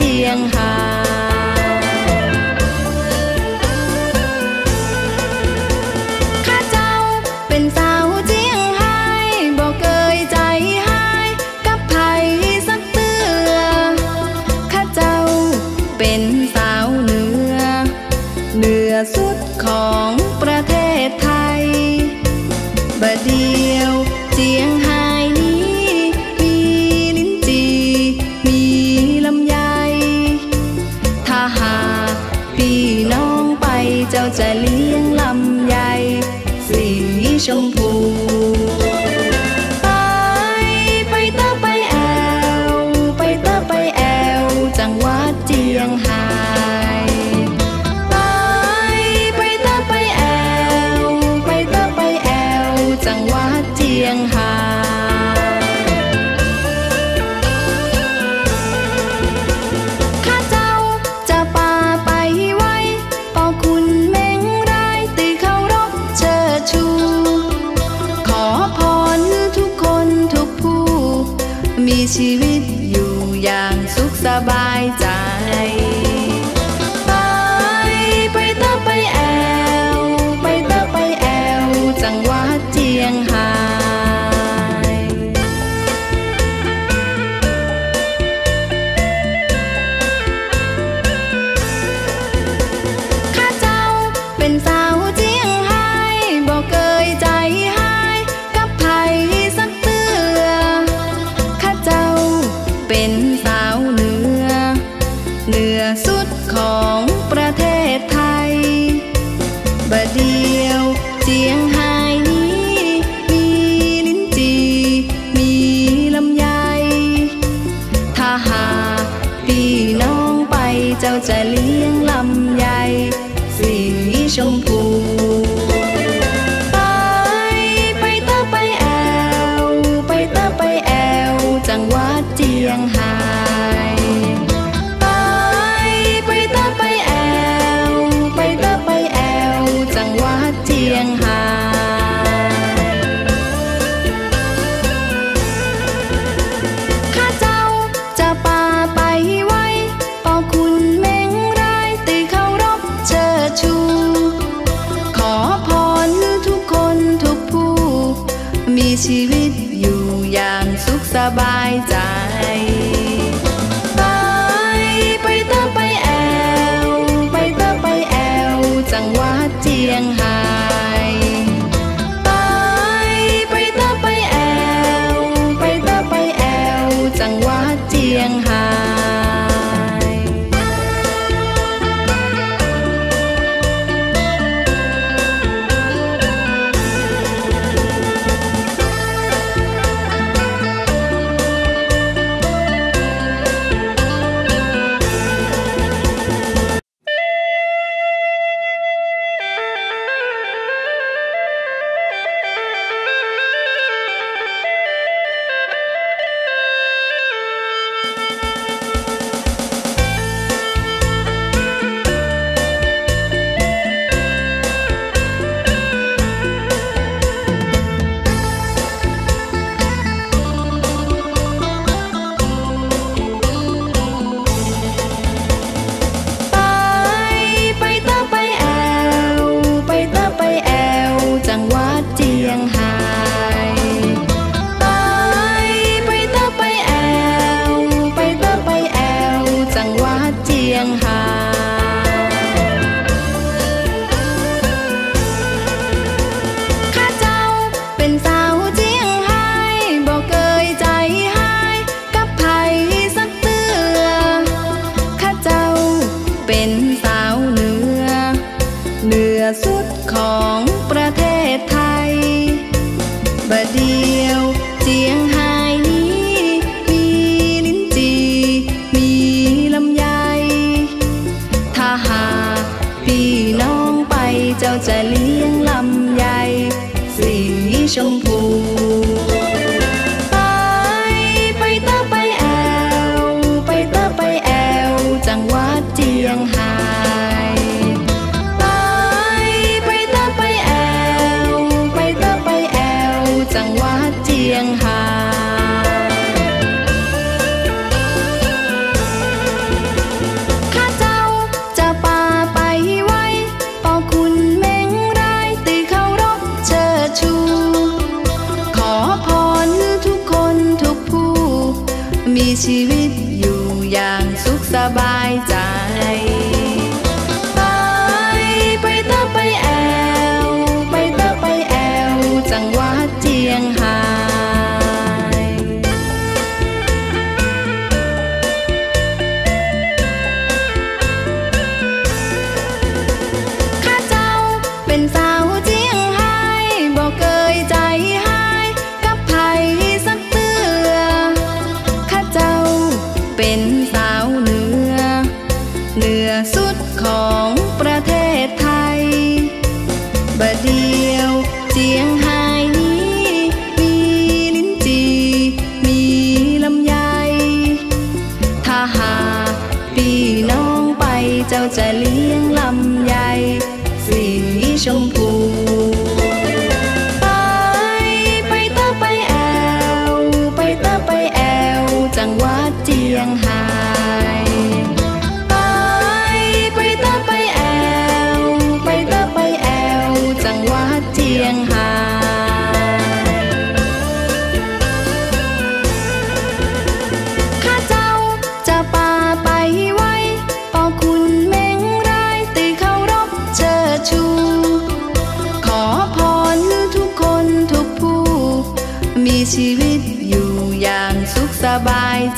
เจียงหา trong buồn ีชีวิตอยู่อย่างสุขสบายใจ งไฮ้ไปไปตาไปแอว ไปตาไปแอว จังหวัดเชียงไฮ้ข้าเจ้าจะป่าไปไว้ปอคุณเม้งร้ายตีเขารบเชิดชู ขอพรทุกคนทุกผู้ มีชีวิตอยู่อย่างสุข สบายใจ ของประเทศไทยบะเดียวเจียงไฮ้นี้ มีลิ้นจีมีลำไย ถ้าหากพี่น้องไปเจ้าจะเลี้ยงลำ สบาย ของประเทศไทยบดีวเจียงไฮนี้มีลิ้นจี่มีลำไย ถ้าหากพี่น้องไปเจ้าจะเลี้ยงลำไยสีชมพู bye.